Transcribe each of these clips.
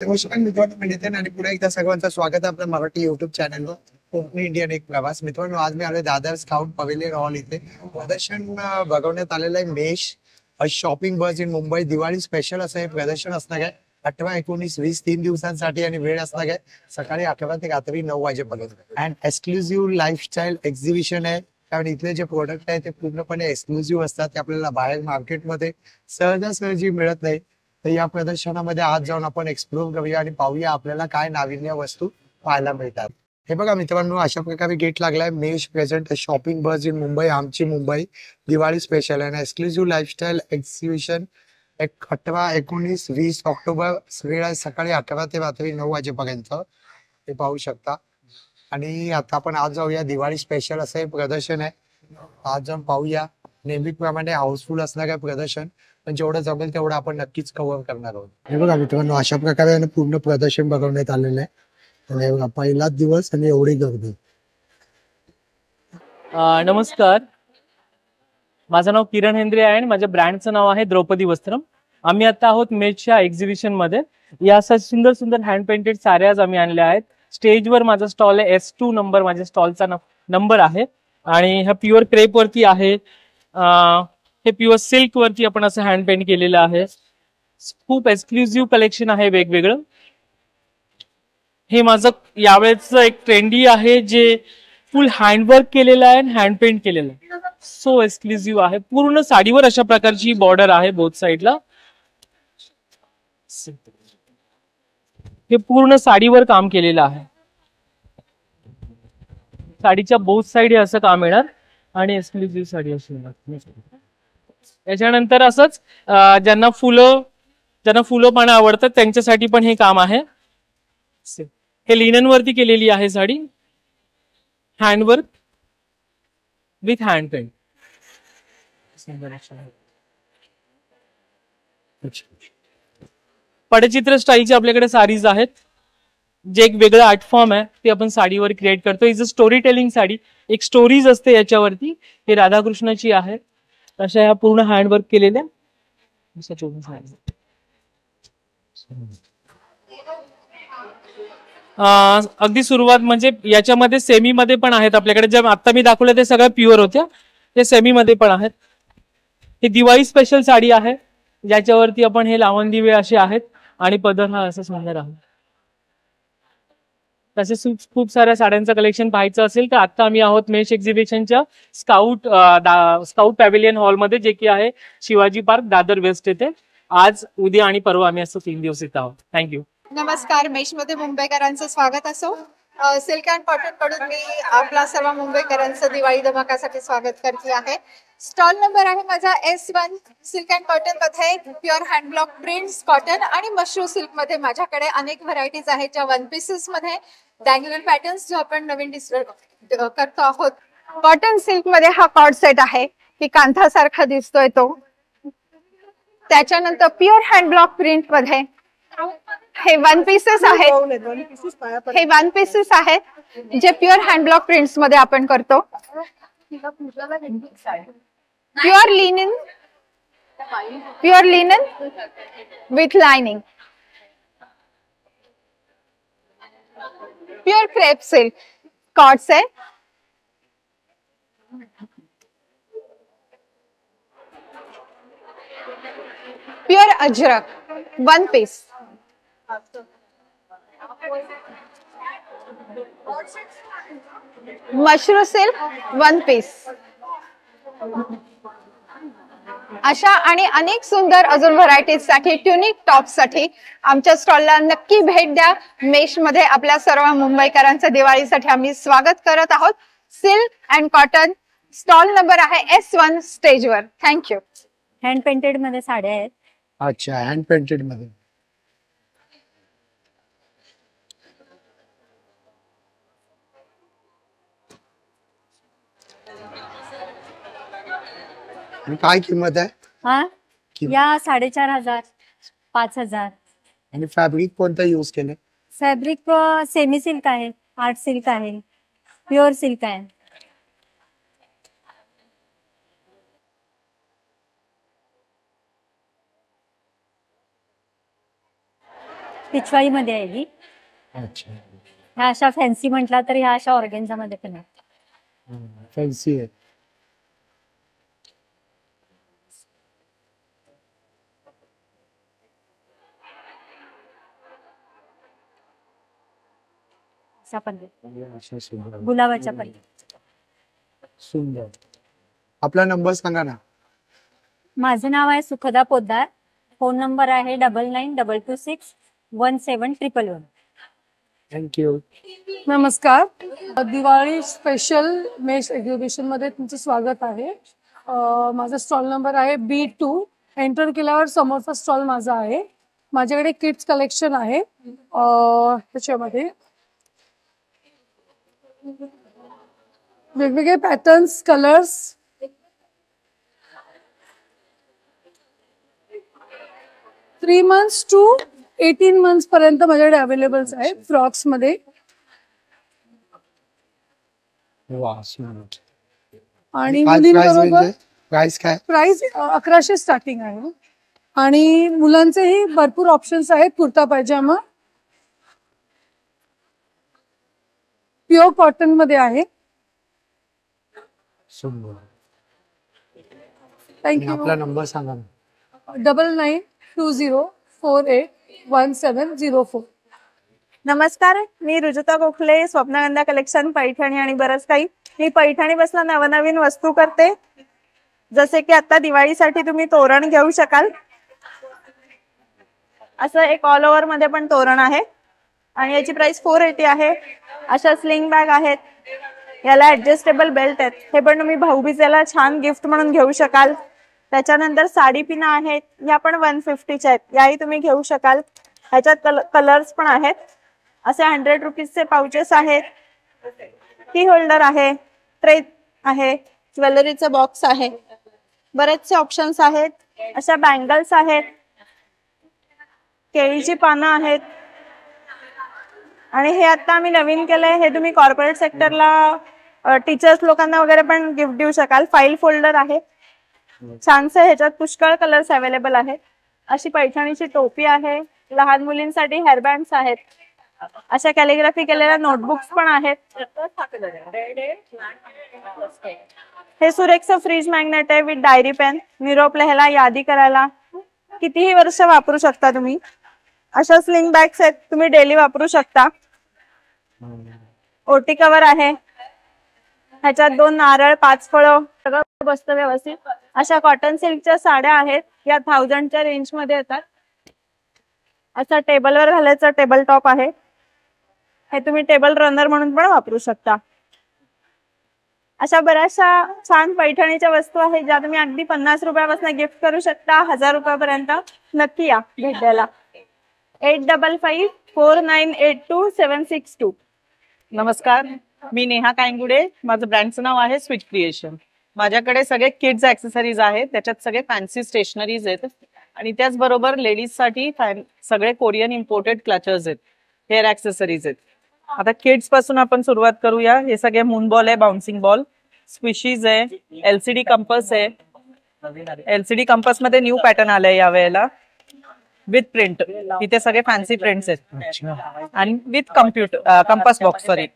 नमस्कार मित्रांनो मी नितीन आणि पुन्हा एकदा सर्वांचं स्वागत आहे आपल्या मराठी युट्यूब चॅनलवर कोकणी इंडियन एक प्रवास. मित्रांनो आज मी आलोय दादर स्काउट पवेलियन हॉल इथे. प्रदर्शन बघवण्यात भगवण्यात आलेलं आहे Mesh shopping buzz in Mumbai Diwali special असं हे प्रदर्शन असणार आहे. अठरा एकोणीस वीस तीन दिवसांसाठी आणि वेळ असणार आहे. सकाळी अकरा ते रात्री नऊ वाजेपर्यंत. अँड एक्सक्लुझिव्ह लाईफस्टाईल एक्झिबिशन आहे. कारण इथले जे प्रोडक्ट आहे ते पूर्णपणे एक्सक्लुझिव्ह असतात. ते आपल्याला बाहेर मार्केटमध्ये सहजासहजी मिळत नाही. तर या प्रदर्शनामध्ये आज जाऊन आपण एक्सप्लोर करूया आणि पाहूया आपल्याला काय नाविन्य वस्तू पाहायला मिळतात. हे बघा मित्रांनो अशा प्रकारे गेट लागलाय. Mesh present shopping bus in Mumbai आमची मुंबई दिवाळी स्पेशल आणि एक्सक्लुझिव्ह लाईफस्टाईल एक्झिबिशन एक अठरा एकोणीस वीस ऑक्टोबर वेळ आहे सकाळी अकरा ते रात्री नऊ वाजेपर्यंत. हे पाहू शकता. आणि आता आपण आज जाऊया. दिवाळी स्पेशल असं हे प्रदर्शन आहे. आज जाऊन पाहूया. नेहमीप्रमाणे हाऊसफुल असणार आहे प्रदर्शन. पण जेवढं जमेल तेवढं आपण नक्कीच कव्हर करणार आहोत. हे बघा मित्रांनो अशा प्रकारे पूर्ण प्रदर्शन बघवण्यात आलेलं आहे. आणि हे बघा पहिलाच दिवस आणि एवढी गर्दी. अ, नमस्कार. माझं नाव किरण हेंद्रे आहे आणि माझ्या ब्रँडचं नाव आहे द्रौपदी वस्त्रम. आम्ही आता आहोत मेचच्या एक्झिबिशनमध्ये. या अशा सुंदर सुंदर हँड पेंटेड साड्याज आम्ही आणल्या आहेत. स्टेजवर माझा स्टॉल आहे. एस टू नंबर माझ्या स्टॉलचा नंबर आहे. आणि ह्या प्युअर क्रेप वरती आहे. अ, हे प्युअर सिल्क वरती आपण असं हँड पेंट केलेलं आहे. खूप एक्सक्लुझिव्ह कलेक्शन आहे वेगवेगळं. हे माझं यावेळेच एक ट्रेंडी आहे जे फुल हँडवर्क केलेलं आहे आणि हँड पेंट केलेलं आहे. सो एक्सक्लुझिव्ह आहे. पूर्ण साडीवर अशा प्रकारची बॉर्डर आहे बोथ साईडला हे पूर्ण साडीवर काम केलेलं आहे. साडीच्या बोथ साईड हे असं काम येणार आणि एक्सक्लुझिव्ह साडी अशी याच्यानंतर असंच ज्यांना फुलं ज्यांना फुलं पानं आवडतात त्यांच्यासाठी पण हे काम आहे. हे लिननवरती केलेली आहे sari. Handwork with hand paint Patachitra स्टाईलचे आपल्याकडे साडीज आहेत. जे एक वेगळं आर्ट फॉर्म आहे ते आपण साडीवर क्रिएट करतो is a story telling sari. एक स्टोरीज असते याच्यावरती. हे राधाकृष्णाची आहे. अशा ह्या पूर्ण हँडवर्क केलेल्या अगदी सुरुवात म्हणजे याच्यामध्ये सेमी मध्ये पण आहेत आपल्याकडे. जे आता मी दाखवलं ते सगळ्या प्युअर होत्या. ते सेमी मध्ये पण आहेत. ही दिवाळी स्पेशल साडी आहे. ज्याच्यावरती आपण हे लावण दिवे असे आहेत. आणि पदर हा असा सुंदर आहे. तसेच खूप- साऱ्या साड्यांचं कलेक्शन पाहायचं असेल तर आता आम्ही आहोत मेश एक्झिबिशनच्या स्काउट स्काउट पॅव्हिलियन हॉलमध्ये जे की आहे शिवाजी पार्क दादर वेस्ट येथे. आज उद्या आणि परवा आम्ही असं तीन दिवस येत आहोत. थँक्यू नमस्कार मेशमध्ये मुंबईकरांचं स्वागत असो. सिल्क अँड कॉटनकडून मी आपला सर्व मुंबईकरांचं दिवाळी धमाकासाठी स्वागत करते आहे. स्टॉल नंबर आहे माझा एस वन सिल्क अँड कॉटनमध्ये प्युअर हँडब्लॉक प्रिंट्स कॉटन आणि मशरू सिल्कमध्ये माझ्याकडे अनेक व्हरायटीज आहेत ज्या वन पीसेस मध्ये. डँग्युलर पॅटर्न्स जो आपण नवीन डिस्कवर करतो आहोत. कॉटन सिल्कमध्ये हा कॉड सेट आहे की कांथासारखा दिसतोय तो. त्याच्यानंतर प्युअर हँड ब्लॉक प्रिंटमध्ये हे वन पीसेस आहेत हे वन पीसेस आहेत जे प्युअर हँड ब्लॉक प्रिंट्समध्ये आपण करतो. Pure linen pure linen with lining pure crepe silk. COTS आहे pure ajrak. One piece. Mashru silk one piece. अशा आणि अनेक सुंदर अजून व्हरायटीजसाठी ट्युनिक टॉपसाठी आमच्या स्टॉलला नक्की भेट द्या. मेशमध्ये आपल्या सर्व मुंबईकरांचं दिवाळीसाठी आम्ही स्वागत करत आहोत. Silk and cotton stall number आहे एस वन स्टेजवर थँक्यू हँड पेंटेडमध्ये साड्या आहेत. अच्छा हँड पेंटेडमध्ये. आणि काय किंमत आहे? हा? किंमत या साडेचार हजार पाच हजार. आणि फॅब्रिक कोणतं यूज केलं फॅब्रिक सेमी सिल्क आहे आर्ट सिल्क आहे प्युअर सिल्क आहे. पिचवाई मध्ये आहे ही. अच्छा. ह्या अशा फॅन्सी म्हटला तर ह्या अशा ऑर्गेन्झा मध्ये पण आहेत. फॅन्सी आहे. अशा सुंदर. गुलाबाच्या पण. सुंदर. आपला नंबर सांगा ना. माझं नाव आहे सुखदा पोद्दार. फोन नंबर आहे double nine double two six one seven triple one. Thank you नमस्कार. दिवाळी स्पेशल मेश एक्झिबिशनमध्ये तुमचं स्वागत आहे. अं, माझा स्टॉल नंबर आहे बी टू एंटर केल्यावर समोरचा स्टॉल माझा आहे. माझ्याकडे किड्स कलेक्शन आहे. अं, त्याच्यामध्ये वेगवेगळे patterns colours three months to eighteen months पर्यंत माझ्याकडे अवेलेबल आहे फ्रॉक्समध्ये. आणि मुलींबरोबर प्राइस काय? प्राइस अकराशे स्टार्टिंग आहे. आणि मुलांचेही भरपूर ऑप्शन्स आहेत कुर्ता पायजामा प्युअर कॉटनमध्ये आहे. आणि आपला थँक्यू नंबर सांगा double nine two zero four eight one seven zero four. नमस्कार मी रुजुता गोखले स्वप्नगंधा कलेक्शन पैठणी आणि बरंच काही. मी पैठणी बसला नवनवीन वस्तू करते. जसे की आता दिवाळीसाठी तुम्ही तोरण घेऊ शकाल. असं एक ऑल ओव्हरमध्ये पण तोरण आहे. आणि याची प्राइस फोर एटी आहे. अशा स्लिंग बॅग आहेत. याला ऍडजस्टेबल बेल्ट आहेत. हे पण तुम्ही भाऊबीजेला छान गिफ्ट म्हणून घेऊ शकाल. त्याच्यानंतर साडी पिना आहेत. या पण वन फिफ्टीच्या आहेत. याही तुम्ही घेऊ शकाल. ह्याच्यात कलर्स पण आहेत. असे हंड्रेड रुपीजचे पाउचेस आहेत. की होल्डर आहे. ट्रे आहे. ज्वेलरीचे बॉक्स आहे. बरेचसे ऑप्शन्स आहेत. अशा बँगल्स आहेत. केळीची पानं आहेत. आणि हे आता आम्ही नवीन केलंय. हे तुम्ही कॉर्पोरेट सेक्टरला टीचर्स लोकांना वगैरे पण गिफ्ट देऊ शकाल. फाईल फोल्डर आहे. छानसे ह्याच्यात पुष्कळ कलर्स अवेलेबल आहेत. अशी पैठणीची टोपी आहे. लहान मुलींसाठी हेअरबँड्स आहेत. अशा कॅलिग्राफी केलेल्या नोटबुक्स पण आहेत. हे सुरेखचं फ्रीज मॅग्नेट आहे विथ डायरी पेन निरोप लिहायला यादी करायला. कितीही वर्ष वापरू शकता तुम्ही. अशा स्लिंग बॅग्स आहेत. तुम्ही डेली वापरू शकता. ओटी कवर आहे. ह्याच्यात दोन नारळ पाच फळं. सगळं बसतं व्यवस्थित. अशा कॉटन सिल्कच्या साड्या आहेत. या थाउजंडच्या रेंजमध्ये येतात. असा टेबलवर घालायचा टेबल टॉप आहे. हे तुम्ही टेबल रनर म्हणून पण वापरू शकता. अशा बऱ्याचशा छान पैठणीच्या वस्तू आहेत ज्या तुम्ही अगदी पन्नास रुपयापासून गिफ्ट करू शकता. हजार रुपयापर्यंत नक्की या भेट द्यायला eight double five four nine eight two seven six two. नमस्कार मी नेहा कायंगुडे. माझं ब्रँडचं नाव आहे स्विच क्रिएशन. माझ्याकडे सगळे किड्स ऍक्सेसरीज आहेत त्याच्यात सगळे फॅन्सी स्टेशनरीज आहेत आणि त्याचबरोबर लेडीजसाठी फॅन सगळे कोरियन इम्पोर्टेड क्लचर्स आहेत हेअर ऍक्सेसरीज आहेत. आता किड्सपासून आपण सुरुवात करूया. हे सगळे मून बॉल आहे बाउन्सिंग बॉल. स्विशीज आहे एलसीडी कंपस आहे. एलसीडी कंपसमध्ये न्यू पॅटर्न आलाय या वेळेला विथ प्रिंट इथे सगळे फॅन्सी प्रिंट्स आहेत. आणि with computer compass box sorry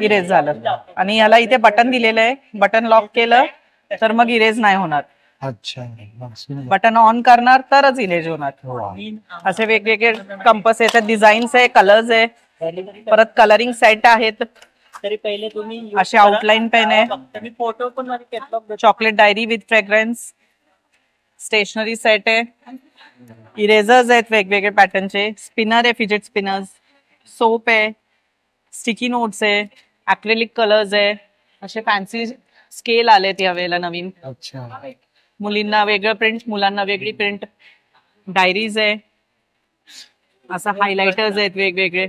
erase झालं. आणि याला इथे बटन दिलेलं आहे. बटन लॉक केलं तर मग इरेज नाही होणार. अच्छा. बटन ऑन करणार तरच इरेज होणार. वा. असे वेगवेगळे कंपस याच्यात डिझाईन्स आहे कलर्स आहे. परत कलरिंग सेट आहेत. तरी पहिले तुम्ही असे आउटलाईन पेन आहे. मी फोटो पण माझे catalogue chocolate diary with fragrance stationery set आहे. इरेझर्स आहेत वेगवेगळे पॅटर्नचे स्पिनर आहे फिजेट स्पिनर्स सोप आहे. स्टिकी नोट्स आहे. अक्रेलिक कलर्स आहे. असे फॅन्सी स्केल आलेत यावेळेला नवीन. अच्छा. मुलींना वेगळं प्रिंट मुलांना वेगळी प्रिंट डायरीज आहे. असं हायलायटर्स आहेत वेगवेगळे.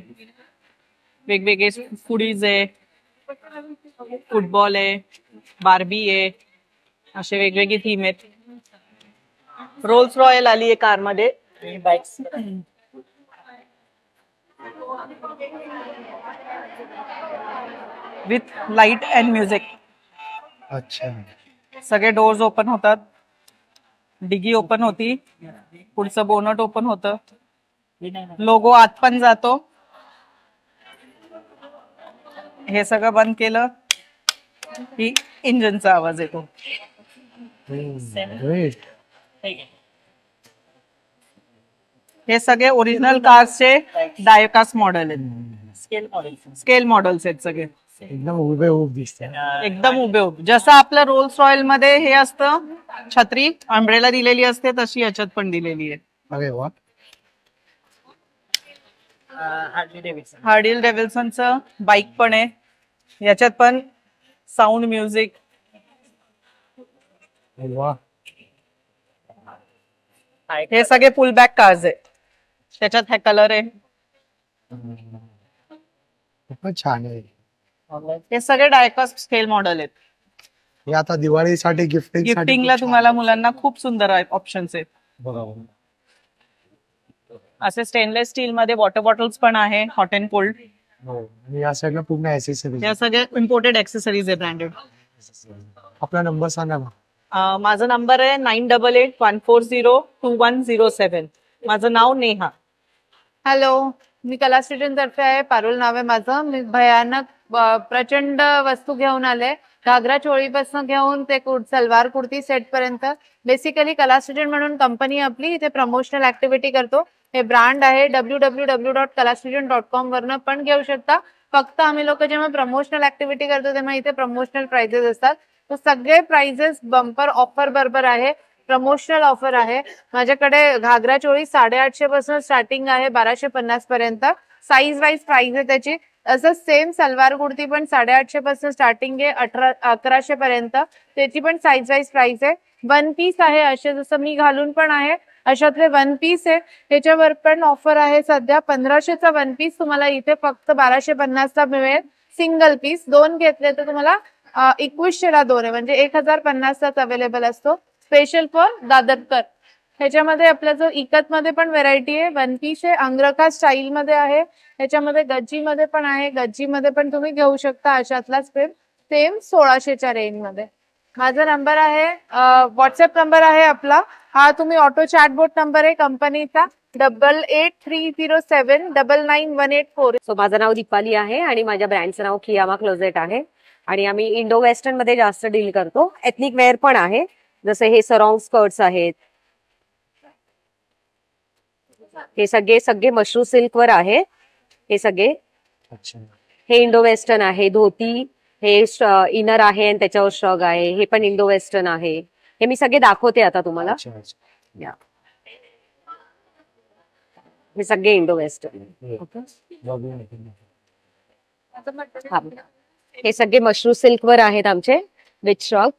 वेगवेगळे फुडीज आहे. फुटबॉल आहे बार्बी आहे असे वेगवेगळे थीम आहेत. रोल्स रॉयल आली आहे कारमध्ये bikes with light and music अच्छा. सगळे डोर्स ओपन होतात. डिगी ओपन होती. पुढचं बोनट ओपन होतं. लोगो आत पण जातो. हे सगळं बंद केलं की इंजिनचा आवाज येतो. हे सगळे ओरिजिनल कार्सचे डायकास मॉडेल आहेत. स्केल मॉडेल्स आहेत सगळे. एकदम उभे उभ दिसते एकदम उभे उभे. जसं आपलं रोल्स रॉयलमध्ये हे असतं छत्री अम्ब्रेला दिलेली असते तशी याच्यात पण दिलेली आहे. अरे वा. हार्डिल डेव्हिल्सनचं बाईक पण आहे. याच्यात पण साऊंड म्युझिक हे सगळे फुल बॅक कार्स आहे त्याच्यात हे कलर आहे. छान आहे. हे सगळे डायकॉस स्केल मॉडेल आहेत. हे आता दिवाळीसाठी गिफ्टिंग गिफ्टिंगला तुम्हाला मुलांना खूप सुंदर ऑप्शन्स आहेत. असे स्टेनलेस स्टील मध्ये वॉटर बॉटल्स पण आहे हॉट अँड कोल्ड हो. आणि या साईडला पूर्ण ऍसेसरीज या सगळ्या इम्पोर्टेड ऍक्सेसरीज आहे ब्रँडेड आपला नंबर सांगा ना. माझा नंबर आहे nine double eight one four zero two one zero seven माझं नाव नेहा. हॅलो मी कला तर्फे आहे. पारुल नाव आहे माझं. मी भयानक प्रचंड वस्तू घेऊन आले. घागरा चोळीपासून घेऊन ते कुर सलवार कुर्ती सेट पर्यंत. बेसिकली कला स्टेशन म्हणून कंपनी आपली इथे प्रमोशनल ऍक्टिव्हिटी करतो. हे ब्रँड आहे W W W dot Kala dot com वरनं पण घेऊ शकता. फक्त आम्ही लोक जेव्हा प्रमोशनल ऍक्टिव्हिटी करतो तेव्हा इथे प्रमोशनल प्राइजेस असतात. तर सगळे प्राइजेस बंपर ऑफर बरोबर आहे. प्रमोशनल ऑफर आहे. माझ्याकडे घागरा चोळी साडेआठशे पासून स्टार्टिंग आहे बाराशे पन्नास पर्यंत. साईज वाईज प्राइस आहे त्याची. असं सेम सलवार कुर्ती पण साडेआठशे पासून स्टार्टिंग आहे अठरा अकराशे पर्यंत. त्याची पण साईज वाईज प्राइस आहे. वन पीस आहे असे जसं मी घालून पण आहे. अशातले वन पीस आहे. त्याच्यावर पण ऑफर आहे सध्या. पंधराशेचा वन पीस तुम्हाला इथे फक्त बाराशे पन्नासचा मिळेल. सिंगल पीस दोन घेतले तर तुम्हाला एकवीसशेला दोन आहे. म्हणजे एक हजार पन्नासचाच अवेलेबल असतो. Special for Dadarkar. ह्याच्यामध्ये आपला जो इकत मध्ये पण व्हेरायटी आहे. वन पीस आहे. अंग्रका स्टाईल मध्ये आहे. ह्याच्यामध्ये गज्जी मध्ये पण आहे. गज्जी मध्ये पण तुम्ही घेऊ शकता अशातलाच फ्रेम सेम सोळाशेच्या रेंजमध्ये. माझा नंबर आहे व्हॉट्सअप नंबर आहे आपला. हा तुम्ही ऑटो चॅटबोट नंबर आहे कंपनीचा. Double eight three zero seven double nine one eight four so माझं नाव दीपाली आहे आणि माझ्या ब्रँडचं नाव कियामा क्लोजेट आहे. आणि आम्ही इंडो वेस्टर्नमध्ये जास्त डील करतो. एथनिक वेअर पण आहे. जसे हे सरॉंग स्कर्ट्स आहेत. हे सगळे सगळे मशरू सिल्क वर आहे. हे सगळे. अच्छा. हे इंडो वेस्टर्न आहे. धोती हे इनर आहे आणि त्याच्यावर श्रग आहे. हे पण इंडो वेस्टर्न आहे. हे मी सगळे दाखवते आता तुम्हाला. अच्छा अच्छा. या. हे सगळे इंडो वेस्टर्न. हा. हे. सगळे मशरू सिल्क वर आहेत आमचे विथ श्रग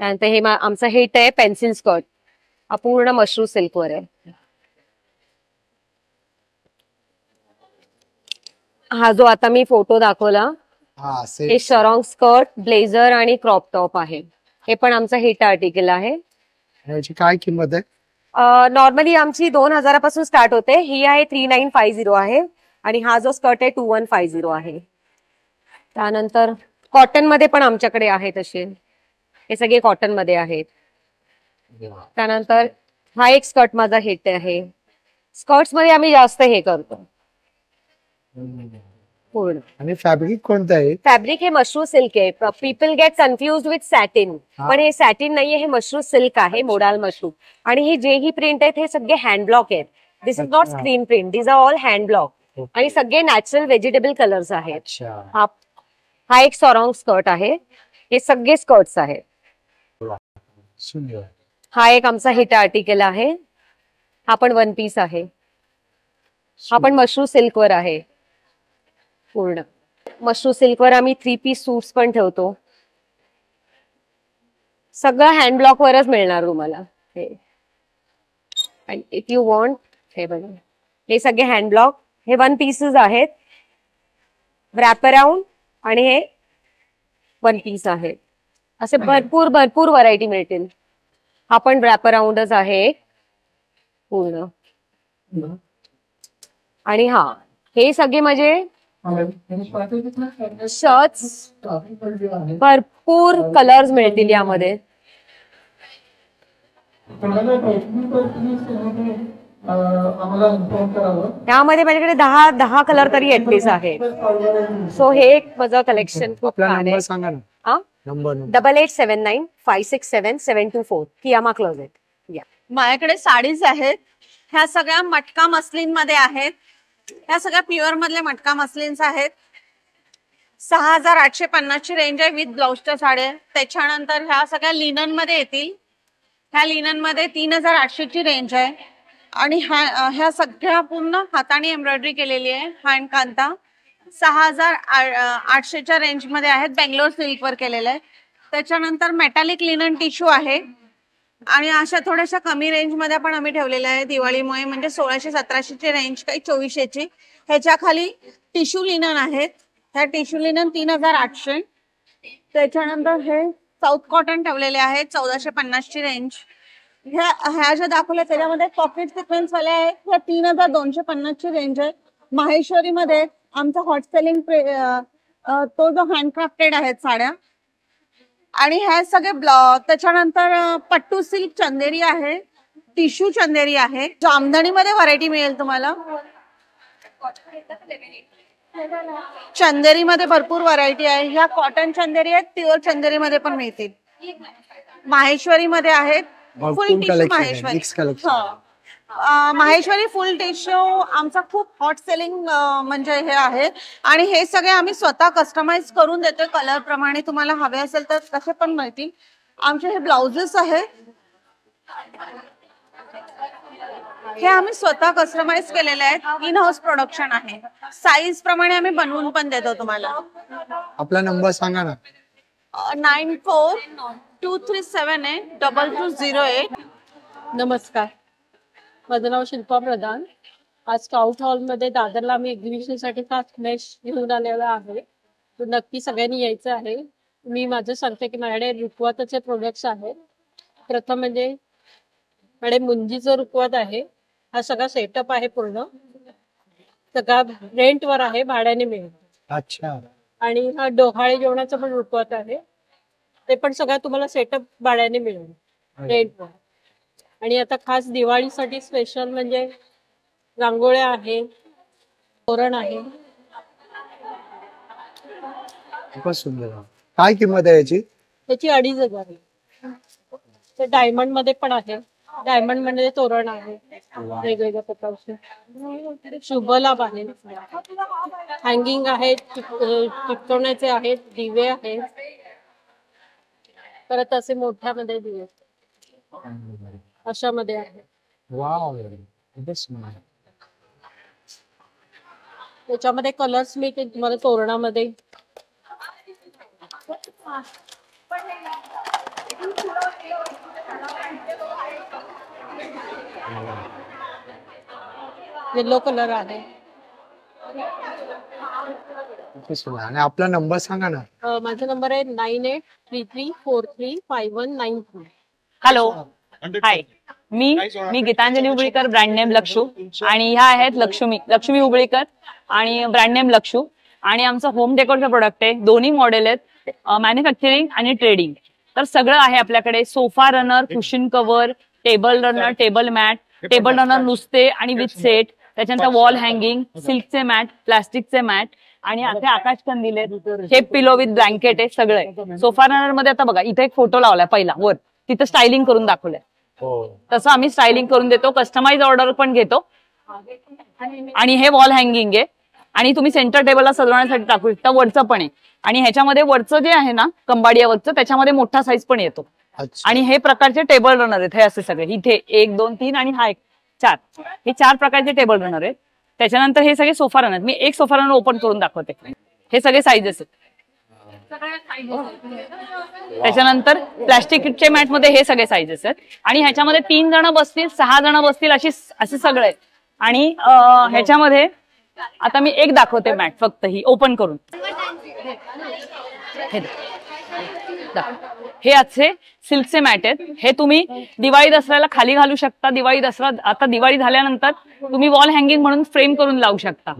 त्यानंतर हे आमचं हिट आहे पेन्सिल स्कर्ट हा पूर्ण मशरू सिल्क वर आहे. हा जो आता मी फोटो दाखवला हा हे सेट शरॉंग स्कर्ट ब्लेझर आणि क्रॉप टॉप आहे. हे पण आमचं हिट आर्टिकल आहे. याची काय किंमत आहे? नॉर्मली आमची दोन हजारापासून स्टार्ट होते. ही आहे थ्री नाईन फाय झिरो आहे आणि हा जो स्कर्ट आहे टू वन फाय झिरो आहे. त्यानंतर कॉटनमध्ये पण आमच्याकडे आहेत असे हे सगळे कॉटनमध्ये आहेत त्यानंतर हा एक स्कर्ट माझा हिट आहे. स्कर्ट्समध्ये आम्ही जास्त हे करतो. पूर्ण. आणि फॅब्रिक कोणतं आहे? फॅब्रिक हे मशरू सिल्क आहे. People get confuse with satin. पण हे सॅटिन नाहीये हे मशरू सिल्क आहे मोडाल मशरू. आणि हे जे ही प्रिंट आहेत हे सगळे हँड ब्लॉक आहेत. This is not. Screen print this are all hand block आणि सगळे नॅचरल व्हेजिटेबल कलर्स आहेत. हा हा एक सॉरॉंग स्कर्ट आहे. हे सगळे स्कर्ट्स आहेत. हा एक आमचा हिट आर्टिकल आहे. हा पण वन पीस आहे. हा पण मशरू सिल्कवर आहे. पूर्ण. मशरू सिल्कवर आम्ही थ्री पीस सूट्स पण ठेवतो. सगळं हँड ब्लॉक वरच मिळणार तुम्हाला. हे. आणि इफ यू वॉन्ट हे बघा. हे सगळे हँड ब्लॉक हे वन पीसेस आहेत. रॅप अराउंड आणि हे वन पीस आहे असे भरपूर भरपूर व्हरायटी मिळतील. हा पण रॅप अराउंडच आहे. पूर्ण. आणि हा. हे सगळे म्हणजे शर्ट्स भरपूर कलर्स मिळतील यामध्ये. यामध्ये माझ्याकडे दहा दहा कलर तरी ऍटलीस्ट आहे सो हे एक माझं कलेक्शन खूप double eight seven nine five six seven seven two four Kiyama closet या माझ्याकडे साडीज आहेत. ह्या सगळ्या मटका मसलीन मध्ये आहेत. ह्या सगळ्या प्युअर मधल्या मटका मसलिन्स आहेत. सहा हजार आठशे पन्नासची रेंज आहे विथ ब्लाउजच्या साड्या. त्याच्यानंतर ह्या सगळ्या लिननमध्ये येतील. ह्या लिननमध्ये तीन हजार आठशेची रेंज आहे. आणि ह्या ह्या सगळ्या पूर्ण हाताने एम्ब्रॉयडरी केलेली आहे. हँड कांता. सहा हजार आठशेच्या रेंजमध्ये आहेत. बेंगलोर सिल्कवर केलेलं आहे. त्याच्यानंतर मेटॅलिक लिनन टिश्यू आहे. आणि अशा थोड्याशा कमी रेंजमध्ये पण आम्ही ठेवलेल्या आहे दिवाळीमुळे म्हणजे सोळाशे सतराशेची रेंज काही चोवीसशेची. ह्याच्या खाली टिश्यू लिनन आहेत. ह्या टिश्यू लिनन तीन हजार आठशे. त्याच्यानंतर हे साऊथ कॉटन ठेवलेले आहेत चौदाशे पन्नासची रेंज. ह्या ह्या ज्या दाखवल्या त्याच्यामध्ये पॉकेट सिक्वेन्स वाले आहेत. ह्या तीन हजार दोनशे पन्नासची रेंज आहे. माहेश्वरीमध्ये आमचा हॉट सेलिंग तो जो हँडक्राफ्टेड आहेत साड्या आणि ह्या सगळे त्याच्यानंतर पट्टू सिल्क चंदेरी आहे टिश्यू चंदेरी आहे. जामदणीमध्ये व्हरायटी मिळेल तुम्हाला. चंदेरीमध्ये भरपूर व्हरायटी आहे. ह्या कॉटन चंदेरी आहेत प्युअर चंदेरीमध्ये पण मिळतील. माहेश्वरी मध्ये आहेत full tissue Maheshwari. Maheshwari full tissue आमचा खूप हॉट सेलिंग म्हणजे हे आहे. आणि हे सगळे आम्ही स्वतः कस्टमाइज करून देतोय. कलर प्रमाणे तुम्हाला हवे असेल तर तसे पण मिळतील. आमचे हे ब्लाउजेस आहेत हे आम्ही स्वतः कस्टमाइज केलेले आहेत. इन हाऊस प्रोडक्शन आहे. साईज प्रमाणे आम्ही बनवून पण देतो तुम्हाला. आपला नंबर सांगा ना. Nine four two three seven eight double two zero eight नमस्कार. माझं नाव शिल्पा प्रधान. आज स्काउट हॉलमध्ये दादरला आम्ही एक्झिबिशनसाठी खास मेश घेऊन आलेला आहे. तर नक्की सगळ्यांनी यायचं आहे. मी माझं सांगते की माझ्याकडे रुखवाताचे प्रोडक्ट्स आहेत. प्रथम म्हणजे माझ्याकडे मुंजीचं रुखवात आहे. हा सगळा सेटअप आहे पूर्ण. सगळा रेंटवर आहे भाड्याने मिळेल. अच्छा. आणि हा डोहाळे जेवणाचा पण रुखवत आहे. ते पण सगळं तुम्हाला सेटअप भाड्याने मिळेल. रेंटवर आणि आता खास दिवाळीसाठी स्पेशल म्हणजे रांगोळ्या आहे तोरण आहे. खूपच सुंदर काय किंमत आहे याची? त्याची अडीच हजार आहे. ते डायमंडमध्ये पण आहे. डायमंडमध्ये तोरण आहे. वेगवेगळ्या प्रकारचे. शुभ लाभ आहे. हँगिंग अं, चिकटवण्याचे आहेत दिवे आहेत. परत असे मोठ्यामध्ये दिवे अशामध्ये आहे. वाव त्याच्यामध्ये कलर्स मी ते तुम्हाला तोरणामध्ये येलो कलर आहे. आणि आपला नंबर सांगा ना. अं, माझा नंबर आहे nine eight three three four three five one nine three hello hi मी मी गीतांजली हुबळीकर ब्रँड नेम लक्षू. आणि ह्या आहेत लक्ष्मी लक्ष्मी हुबळीकर आणि ब्रँड नेम लक्षू. आणि आमचं होम डेकोरचं प्रोडक्ट आहे. दोन्ही मॉडेल आहेत मॅन्युफॅक्चरिंग आणि ट्रेडिंग तर सगळं आहे आपल्याकडे. Sofa runner cushion cover table runner table mat table runner नुसते आणि विथ सेट त्याच्यानंतर वॉल हँगिंग सिल्कचे मॅट प्लास्टिकचे मॅट आणि आता आकाश कंदील हे पिलो विथ ब्लँकेट आहे सगळं सोफा रनरमध्ये आता बघा इथे एक फोटो लावलाय पहिला वर. तिथं स्टायलिंग करून दाखवलंय. तसं आम्ही स्टायलिंग करून देतो कस्टमाइज ऑर्डर पण घेतो. आणि हे वॉल हँगिंग आहे. आणि तुम्ही सेंटर टेबलला सजवण्यासाठी टाकू शकता वरचं पण आहे. आणि ह्याच्यामध्ये वरचं जे आहे ना कंबाडियावरचं त्याच्यामध्ये मोठा साईज पण येतो. आणि हे प्रकारचे टेबल रनर आहेत हे असे सगळे. इथे एक दोन तीन आणि हा एक चार. हे चार प्रकारचे टेबल रनर आहेत. त्याच्यानंतर हे सगळे सोफा रनर मी एक सोफा रनर ओपन करून दाखवते. हे सगळे साईजेस आहेत. त्याच्यानंतर प्लास्टिकच्या मॅटमध्ये हे सगळे साईजेस आहेत. आणि ह्याच्यामध्ये तीन जण बसतील सहा जण बसतील अशी असे सगळे आहेत. आणि ह्याच्यामध्ये आता मी एक दाखवते मॅट फक्त ही ओपन करून. हे असे सिल्कचे मॅट आहेत. हे तुम्ही दिवाळी दसऱ्याला खाली घालू शकता. दिवाळी दसरा आता दिवाळी झाल्यानंतर तुम्ही वॉल हँगिंग म्हणून फ्रेम करून लावू शकता.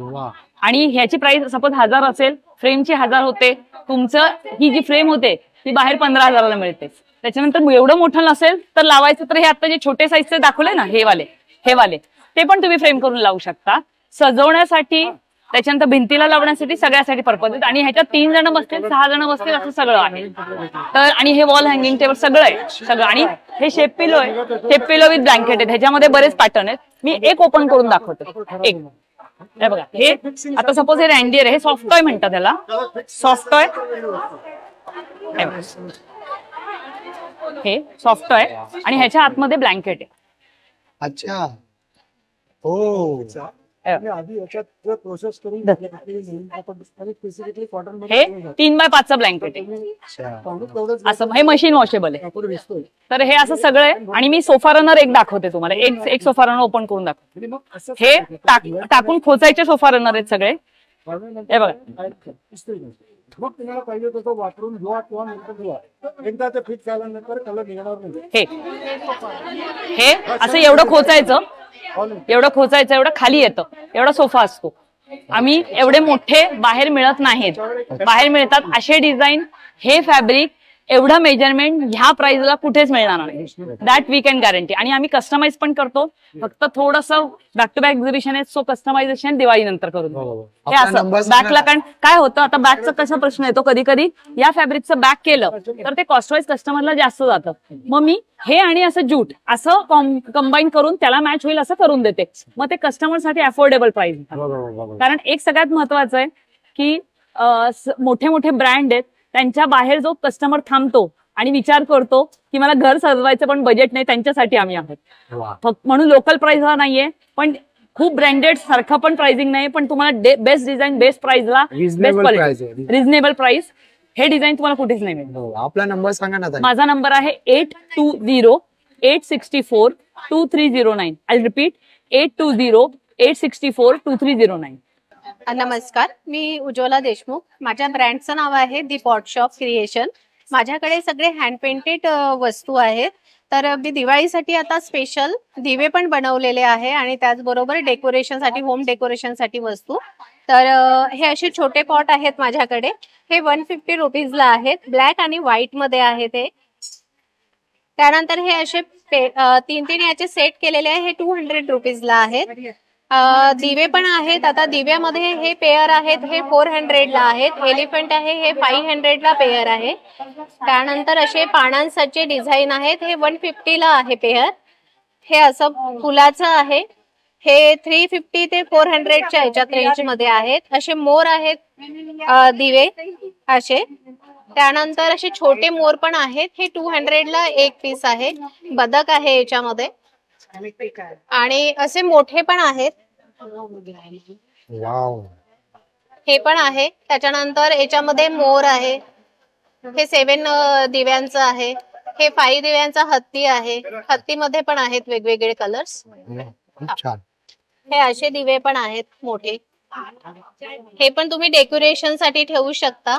आणि ह्याची प्राइस सपोज हजार असेल फ्रेमची हजार होते. तुमचं ही जी फ्रेम होते ती बाहेर पंधरा हजाराला मिळते. त्याच्यानंतर एवढं मोठं नसेल तर लावायचं तर हे आता जे छोटे साईजचे दाखवले ना हे वाले हे वाले ते पण तुम्ही फ्रेम करून लावू शकता. सजवण्यासाठी त्याच्यानंतर भिंतीला लावण्यासाठी सगळ्यासाठी पर्पज आहेत. आणि ह्याच्यात तीन जण बसतील सहा जण बसतील असं सगळं आहे. तर आणि हे वॉल हँगिंग टेबल सगळं आहे सगळं. आणि हे शेप पिलो आहे. शेप पिलो विथ ब्लँकेट आहेत. ह्याच्यामध्ये बरेच पॅटर्न आहेत. मी एक ओपन करून दाखवतो. एक. हे बघा हे आता सपोज हे रँडियर आहे हे सॉफ्ट टॉय म्हणतात त्याला. सॉफ्ट टॉय हे. हे सॉफ्ट टॉय आणि ह्याच्या आतमध्ये ब्लँकेट आहे. अच्छा. हो. हे. तीन बाय पाचचं ब्लँकेट आहे. अच्छा. असं हे मशीन वॉशेबल आहे. तर हे असं सगळं आहे. आणि मी सोफा रनर एक दाखवते तुम्हाला. एक एक सोफा रनर ओपन करून दाखवते. हे टाक- टाकून खोचायचे सोफा रनर आहेत सगळे. हे बघा. मग तुम्हाला पाहिजे तसं वापरून धुवा किंवा नंतर धुवा. एकदा ते फिट झाल्यानंतर कलर निघणार नाही. हे. हे असं एवढं खोचायचं. एवढं खोचायचं एवढं खाली येतं. एवढा सोफा असतो. आम्ही एवढे मोठे बाहेर मिळत नाहीत. बाहेर मिळतात असे डिझाईन हे फॅब्रिक एवढं मेजरमेंट ह्या प्राइसला कुठेच मिळणार नाही. दॅट वी कॅन गॅरंटी आणि आम्ही कस्टमाइज पण करतो. फक्त थोडस बॅक टू बॅक एक्झिबिशन आहे सो कस्टमायझेशन दिवाळी नंतर करून. हे असं. बॅकला कारण काय होतं आता बॅकचा कसा प्रश्न येतो कधी कधी या फॅब्रिकचं बॅक केलं तर ते कॉस्टवाईज कस्टमरला जास्त जातं. मग मी हे आणि असं जूट असं कंबाईन करून त्याला मॅच होईल असं करून देते. मग ते कस्टमरसाठी अफोर्डेबल प्राइस कारण एक सगळ्यात महत्वाचं आहे की मोठे मोठे ब्रँड आहेत त्यांच्या बाहेर जो कस्टमर थांबतो आणि विचार करतो की मला घर सजवायचं पण बजेट नाही त्यांच्यासाठी आम्ही आहोत. म्हणून लोकल प्राइसला नाहीये पण खूप ब्रँडेड सारखं पण प्राइसिंग नाही पण तुम्हाला बेस्ट डिझाईन बेस्ट प्राइसला बेस्ट रिझनेबल प्राइस प्राइस हे डिझाईन तुम्हाला कुठेच नाही मिळेल हो, आपला नंबर सांगा ना. माझा नंबर आहे eight two zero eight sixty four two three zero nine I repeat eight two zero eight sixty four two three zero nine नमस्कार. मी उज्ज्वला देशमुख. माझ्या ब्रँडचं नाव आहे दी पॉट शॉप क्रिएशन. माझ्याकडे सगळे हँड पेंटेड वस्तू आहेत. तर मी दिवाळीसाठी आता स्पेशल दिवे पण बनवलेले आहे आणि त्याचबरोबर डेकोरेशनसाठी होम डेकोरेशनसाठी वस्तू. तर हे असे छोटे पॉट आहेत माझ्याकडे. हे वन फिफ्टी रुपीजला आहेत. ब्लॅक आणि व्हाईटमध्ये आहेत त्यानंतर हे असे तीन तीन याचे सेट केलेले आहे. हे टू हंड्रेड रुपीजला आहेत. दिवे पण आहेत. आता दिव्यामध्ये हे पेअर आहेत. हे फोर हंड्रेडला आहेत. एलिफंट आहे. हे फाईव्ह हंड्रेडला पेअर आहे. त्यानंतर असे पानांसाचे डिझाईन आहेत. हे वन फिफ्टीला आहे पेअर हे असं फुलाचं आहे. हे थ्री फिफ्टी ते फोर हंड्रेडच्या ह्याच्यात रेंजमध्ये आहेत. असे मोर आहेत दिवे असे. त्यानंतर असे छोटे मोर पण आहेत. हे टू हंड्रेडला एक पीस आहे. बदक आहे याच्यामध्ये. आणि असे मोठे पण आहेत. वाव. हे पण आहे. त्याच्यानंतर याच्यामध्ये मोर आहे. हे सेवन दिव्यांचं आहे. हे फाईव्ह दिव्यांचा हत्ती आहे. हत्तीमध्ये पण आहेत वेगवेगळे कलर्स हे असे दिवे पण आहेत मोठे. हे पण तुम्ही डेकोरेशनसाठी ठेवू शकता.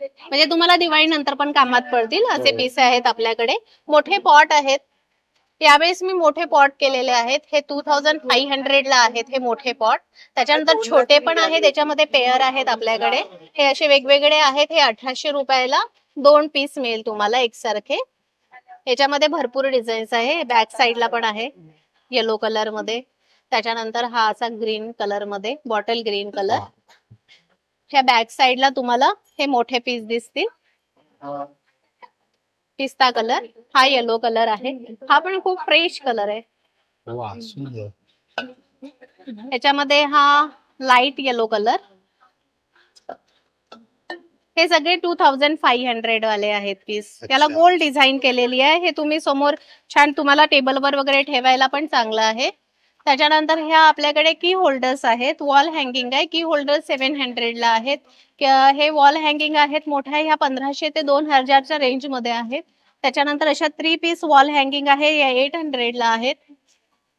म्हणजे तुम्हाला दिवाळी नंतर पण कामात पडतील. असे पीस आहेत आपल्याकडे. मोठे पॉट आहेत. यावेळेस मी मोठे पॉट केलेले आहेत. हे टू थाउजंड फाईव्ह हंड्रेडला आहेत हे मोठे पॉट. त्याच्यानंतर छोटे पण आहेत त्याच्यामध्ये पेअर आहेत आपल्याकडे. हे असे वेगवेगळे आहेत. हे अठराशे रुपयाला दोन पीस मिळेल तुम्हाला एकसारखे. याच्यामध्ये भरपूर डिझाईन्स आहे. बॅक साईडला पण आहे. येलो कलरमध्ये त्याच्यानंतर हा असा ग्रीन कलरमध्ये बॉटल ग्रीन कलर. ह्या बॅक साईडला तुम्हाला हे मोठे पीस दिसतील. पिस्ता कलर हा येलो कलर आहे. हा पण खूप फ्रेश कलर आहे. याच्यामध्ये हा लाइट येलो कलर. हे सगळे टू थाउजंड फाईव्ह हंड्रेड वाले आहेत पीस त्याला. गोल्ड डिझाईन केलेली आहे. हे तुम्ही समोर छान तुम्हाला टेबलवर वगैरे ठेवायला पण चांगलं आहे. त्याच्यानंतर ह्या आपल्याकडे की होल्डर्स आहेत. वॉल हँगिंग आहे. की होल्डर सेव्हन हंड्रेडला आहेत. हे वॉल हँगिंग आहेत. मोठ्या ह्या पंधराशे ते दोन हजारच्या रेंजमध्ये आहेत. त्याच्यानंतर अशा थ्री पीस वॉल हँगिंग आहे. या एट हंड्रेडला आहेत.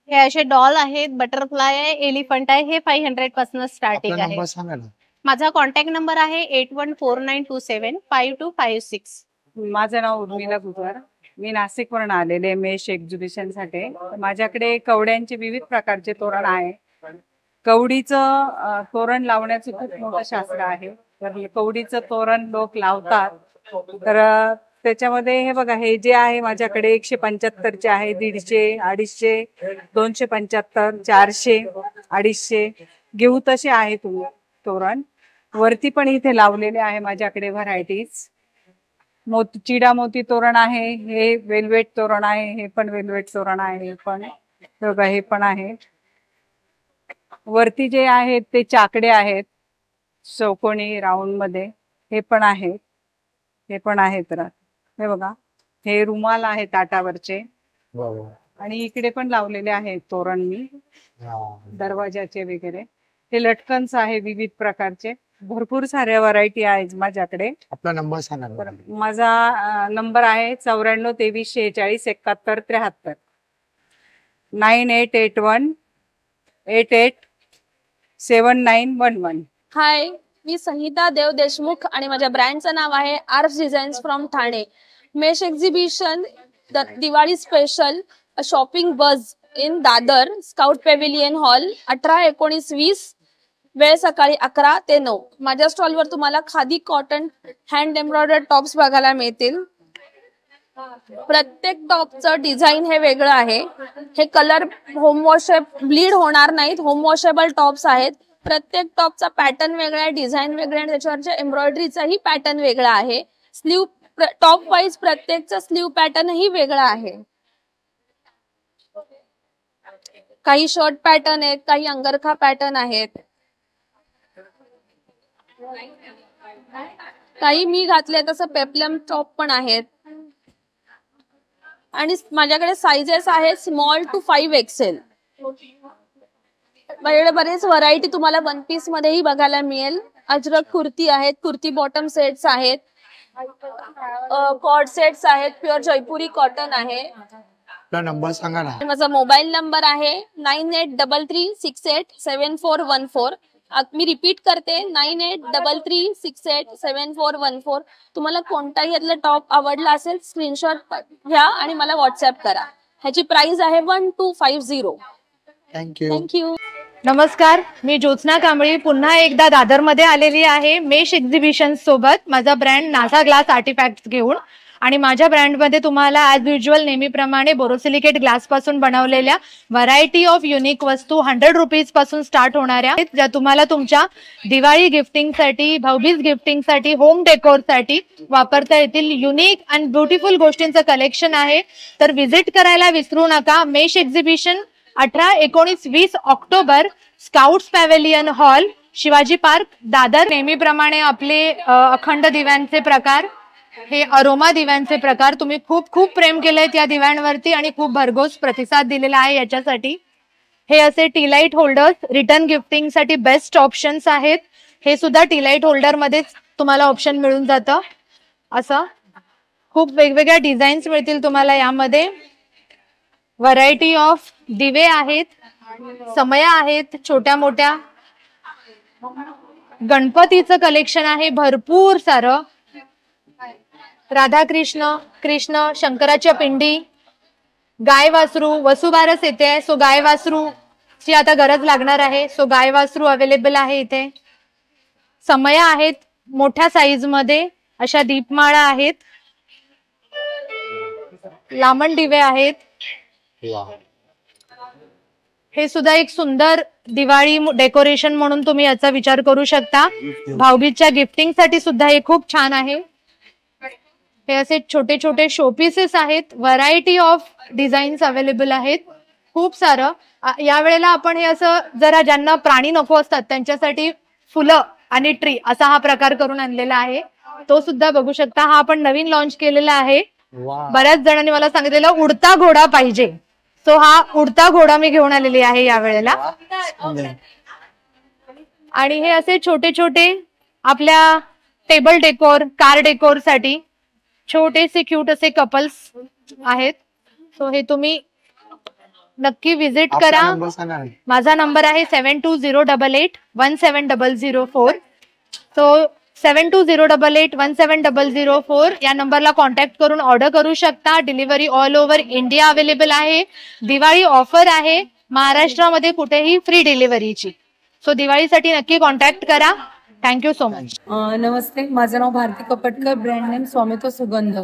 हे असे डॉल आहेत. बटरफ्लाय आहे. एलिफंट आहे. हे फाईव्ह हंड्रेडपासून स्टार्टिंग आहे. माझा कॉन्टॅक्ट नंबर आहे eight one four nine two seven five two five six माझं नाव उर्मिला बुधवार मी नाशिकवरून आलेले मेश एक्झिबिशनसाठी माझ्याकडे कवड्यांचे विविध प्रकारचे तोरण आहे. कवडीचं तोरण लावण्याचं खूप मोठं शास्त्र आहे. तर कवडीचं तोरण लोक लावतात. तर त्याच्यामध्ये हे बघा हे जे आहे माझ्याकडे एकशे पंच्याहत्तरचे आहे दीडशे अडीचशे दोनशे पंच्याहत्तर चारशे अडीचशे. घेऊ तसे आहे तुम्ही तोरण. वरती पण इथे लावलेले आहे माझ्याकडे व्हरायटीज. मोती चिडा मोती तोरण आहे हे वेल्वेट तोरण आहे हे पण वेल्वेट तोरण आहे हे पण हे बघा हे पण आहे. वरती जे आहेत ते चाकडे आहेत चौकोनी राऊंडमध्ये. हे पण आहेत हे पण आहेत तर. हे बघा हे रुमाल आहे ताटावरचे. आणि इकडे पण लावलेले आहेत तोरण मी. दरवाजाचे वगैरे. हे लटकन्स आहे विविध प्रकारचे. भरपूर साऱ्या व्हरायटी आहेत माझ्याकडे. आपला नंबर सांगा. माझा नंबर आहे चौऱ्याण्णव तेवीस शेहेचाळीस एकाहत्तर त्र्याहत्तर. Nine eight eight one eight eight seven nine one one hi मी संहिता देव देशमुख आणि माझ्या ब्रँडचं नाव आहे Arf designs from Thane. Mesh exhibition Diwali special shopping buzz in Dadar scout pavilion hall अठरा एकोणीस वीस वेळ सकाळी अकरा ते नऊ. माझ्या स्टॉलवर तुम्हाला khadi cotton hand embroidered tops बघायला मिळतील. प्रत्येक टॉपचं डिझाईन हे वेगळं आहे. हे कलर होम वॉश ब्लीड होणार नाहीत. होम वॉशेबल टॉप्स आहेत. प्रत्येक टॉपचा पॅटर्न वेगळा आहे डिझाईन वेगळे आणि त्याच्यावरच्या एम्ब्रॉयडरीचाही पॅटर्न वेगळा आहे. स्लीव टॉप वाईज प्रत्येकचा स्लीव पॅटर्नही वेगळा आहे. काही शर्ट पॅटर्न आहेत काही अंगरखा पॅटर्न आहेत. काही मी घातले तसं पेप्लम टॉप पण आहेत. आणि माझ्याकडे साइजेस आहेत स्मॉल टू फाईव्ह एक्सेल माझ्याकडे बरेच व्हरायटी तुम्हाला वन पीस मध्येही बघायला मिळेल. अजरक कुर्ती आहेत कुर्ती बॉटम सेट्स आहेत. कॉड सेट्स आहेत प्युअर जयपुरी कॉटन आहे. नंबर सांगा ना. माझा मोबाईल नंबर आहे nine eight double three six eight seven four one four मी रिपीट करते. Nine eight double three six eight seven four one four तुम्हाला कोणताही यातला टॉप आवडला असेल स्क्रीनशॉट घ्या आणि मला व्हॉट्सअप करा. ह्याची प्राइस आहे one two five zero thank you thank you नमस्कार मी ज्योत्स्ना कांबळी पुन्हा एकदा दादरमध्ये आलेली आहे. मेश एक्झिबिशन सोबत माझा ब्रँड नासा ग्लास आर्टिफॅक्ट घेऊन. आणि माझ्या ब्रँडमध्ये तुम्हाला ॲज युज्युअल नेहमीप्रमाणे बोरोसिलिकेट ग्लासपासून बनवलेल्या व्हरायटी ऑफ युनिक वस्तू हंड्रेड रुपीजपासून स्टार्ट होणाऱ्या आहेत, ज्या तुम्हाला तुमच्या दिवाळी गिफ्टिंगसाठी भाऊबीज गिफ्टिंगसाठी होम डेकोरसाठी वापरता येतील. युनिक अँड ब्युटिफुल गोष्टींचं कलेक्शन आहे. तर व्हिजिट करायला विसरू नका. मेश एक्झिबिशन अठरा एकोणीस वीस October scouts pavilion hall Shivaji park Dadar. नेहमीप्रमाणे आपले अखंड दिव्यांचे प्रकार हे अरोमा दिव्यांचे प्रकार तुम्ही खूप खूप प्रेम केलंय या दिव्यांवरती आणि खूप भरघोस प्रतिसाद दिलेला आहे याच्यासाठी. हे असे टीलाईट होल्डर्स रिटर्न गिफ्टिंगसाठी बेस्ट ऑप्शन्स आहेत. हे सुद्धा टीलाईट होल्डर मध्येच तुम्हाला ऑप्शन मिळून जातं. असं. खूप वेगवेगळ्या डिझाईन्स मिळतील तुम्हाला यामध्ये. व्हरायटी ऑफ दिवे आहेत समया आहेत छोट्या मोठ्या गणपतीचं कलेक्शन आहे भरपूर सारं. राधाकृष्ण कृष्ण शंकराच्या पिंडी गाय वासरू वसुबारस येते सो गाय वासरू ची आता गरज लागणार आहे. सो गाय वासरू अवेलेबल आहे इथे. समया आहेत मोठ्या साईजमध्ये. अशा दीपमाळा आहेत. लामण दिवे आहेत. हे सुद्धा एक सुंदर दिवाळी डेकोरेशन म्हणून तुम्ही याचा विचार करू शकता. भाऊबीजच्या गिफ्टिंगसाठी सुद्धा हे खूप छान आहे. हे असे छोटे छोटे शोपीसेस आहेत. व्हरायटी ऑफ डिझाईन्स अवेलेबल आहेत. खूप सारं. यावेळेला आपण हे असं जरा ज्यांना प्राणी नको असतात त्यांच्यासाठी फुलं आणि ट्री असा हा प्रकार करून आणलेला आहे. तो सुद्धा बघू शकता. हा आपण नवीन लॉन्च केलेला आहे. बऱ्याच जणांनी मला सांगितलेलं उडता घोडा पाहिजे. सो हा उडता घोडा मी घेऊन आलेली आहे यावेळेला. आणि हे असे छोटे छोटे आपल्या टेबल डेकोर कार डेकोरसाठी छोटेसे क्यूट असे कपल्स आहेत. सो हे तुम्ही नक्की विजिट करा. माझा नंबर आहे seven two zero double eight one seven double zero four so seven two zero double eight one seven double zero four या नंबरला कॉन्टॅक्ट करून ऑर्डर करू शकता. Delivery all over India available आहे. दिवाळी ऑफर आहे. महाराष्ट्रामध्ये कुठेही फ्री डिलिव्हरीची सो दिवाळीसाठी नक्की कॉन्टॅक्ट करा. थँक्यू सो मच नमस्ते माझं नाव भारती कपटकर ब्रँड नेम स्वामित्व सुगंध.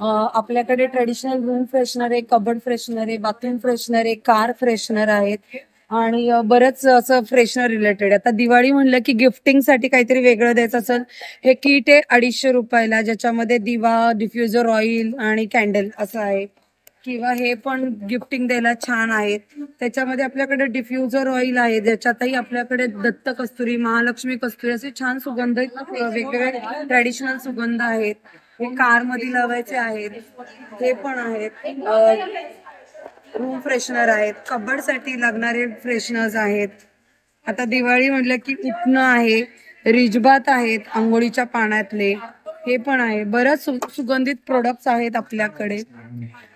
अ, आपल्याकडे ट्रेडिशनल रूम फ्रेशनर आहे कबड फ्रेशनर आहे बाथरूम फ्रेशनर आहे कार फ्रेशनर आहेत. आणि अ, बरंच असं फ्रेशनर रिलेटेड आता दिवाळी म्हणलं की गिफ्टिंगसाठी काहीतरी वेगळं द्यायचं असेल हे किट आहे अडीचशे रुपयाला ज्याच्यामध्ये दिवा डिफ्युजर ऑइल आणि कॅन्डल असं आहे. किंवा हे पण गिफ्टिंग द्यायला छान आहेत. त्याच्यामध्ये आपल्याकडे डिफ्युजर ऑइल आहे ज्याच्यातही आपल्याकडे दत्त कस्तुरी महालक्ष्मी कस्तुरी असे छान सुगंध वेगवेगळे ट्रॅडिशनल सुगंध आहेत. हे कारमध्ये लावायचे आहेत. हे पण आहेत. रूम फ्रेशनर आहेत. कबडसाठी लागणारे फ्रेशनर्स आहेत. आता दिवाळी म्हटलं की उठणं आहे रिजबात आहेत आंघोळीच्या पाण्यातले. हे पण आहे. बऱ्याच सुगंधित प्रोडक्ट्स आहेत आपल्याकडे.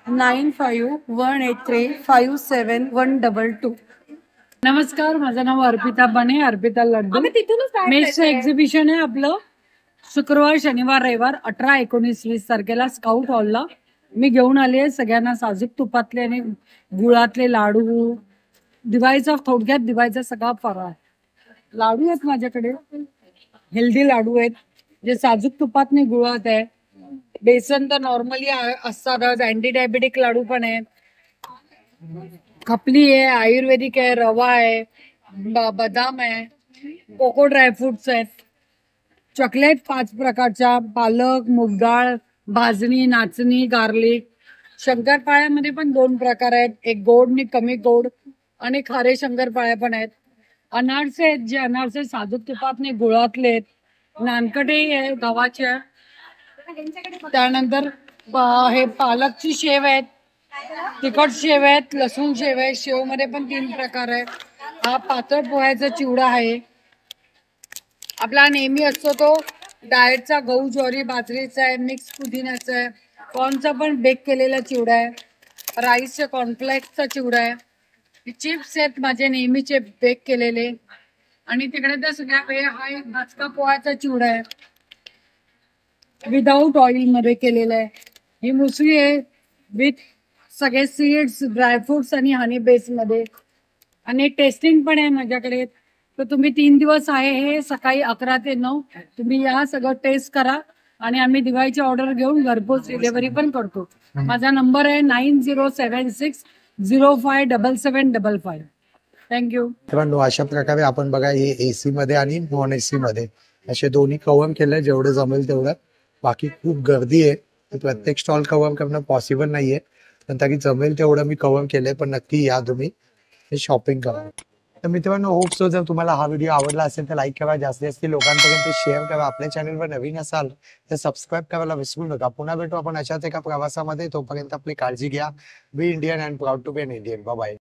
Nine five one eight three five seven one double two नमस्कार माझं नाव अर्पिता बने अर्पिता लड्डू मेसचं एक्झिबिशन आहे आपलं शुक्रवार शनिवार रविवार अठरा एकोणीस वीस तारखेला स्काउट हॉलला मी घेऊन आले आहे सगळ्यांना साजूक तुपातले आणि गुळातले लाडू दिवाळीचा थोडक्यात दिवाळीचा सगळा फराळ लाडू आहेत माझ्याकडे हेल्दी लाडू आहेत जे साजूक तुपात नाही गुळात आहे बेसन तर नॉर्मली असतातच अँटी डायबेटिक लाडू पण आहेत. खपली आहे आयुर्वेदिक आहे रवा आहे बदाम आहे कोको ड्रायफ्रुट्स आहेत. चॉकलेट पाच प्रकारच्या पालक मुगडाळ भाजणी नाचणी गार्लिक शंकरपाळ्यामध्ये पण दोन प्रकार आहेत. एक गोड आणि कमी गोड आणि खारे शंकरपाळ्या पण आहेत. अनारसे आहेत जे अनारसे साधू तुपातने गुळातले आहेत. नानकटे आहे गव्हाच्या त्यानंतर हे पालकची शेव आहेत तिखट शेव आहेत लसूण शेव आहे शेवमध्ये पण तीन प्रकार आहेत. हा पातळ पोह्याचा चिवडा आहे. आपला नेहमी असतो तो डाएटचा गहू ज्वारी बाजरीचा आहे मिक्स पुदिन्याचा आहे. कॉर्नचा पण बेक केलेला चिवडा आहे. राईसचा कॉर्नफ्लेक्सचा चिवडा आहे. चिप्स आहेत माझे नेहमीचे बेक केलेले. आणि तिकडे तर सगळ्या हा एक भाजका पोहाचा चिवडा आहे. विदाऊट ऑइलमध्ये केलेलं आहे. ही मुसळी आहे विथ सगळे सीड्स ड्रायफ्रुट्स आणि हनी बेस मध्ये. आणि टेस्टिंग पण आहे माझ्याकडे. तर तुम्ही तीन दिवस आहे हे सकाळी अकरा ते नऊ. तुम्ही या सगळं टेस्ट करा. आणि आम्ही दिवाळीची ऑर्डर घेऊन घरपोच डिलिव्हरी पण करतो. माझा नंबर आहे nine zero seven six zero five double seven double five thank you मित्रांनो अशा प्रकारे आपण बघा हे एसी मध्ये आणि नॉन एसी मध्ये असे दोन्ही कव्हर केले जेवढं जमेल तेवढं. बाकी खूप गर्दी आहे. प्रत्येक स्टॉल कव्हर करणं पॉसिबल नाहीये. पण तरी जमेल तेवढं मी कव्हर केलंय पण नक्की या तुम्ही. शॉपिंग करा. तर मित्रांनो होप सो जर तुम्हाला हा व्हिडिओ आवडला असेल तर लाईक करा. जास्तीत जास्त लोकांपर्यंत शेअर करा. आपल्या चॅनलवर नवीन असाल तर सबस्क्राईब करायला विसरू नका. पुन्हा भेटू आपण अशाच एका प्रवासामध्ये. तोपर्यंत आपली काळजी घ्या. Be Indian and proud to be an Indian bye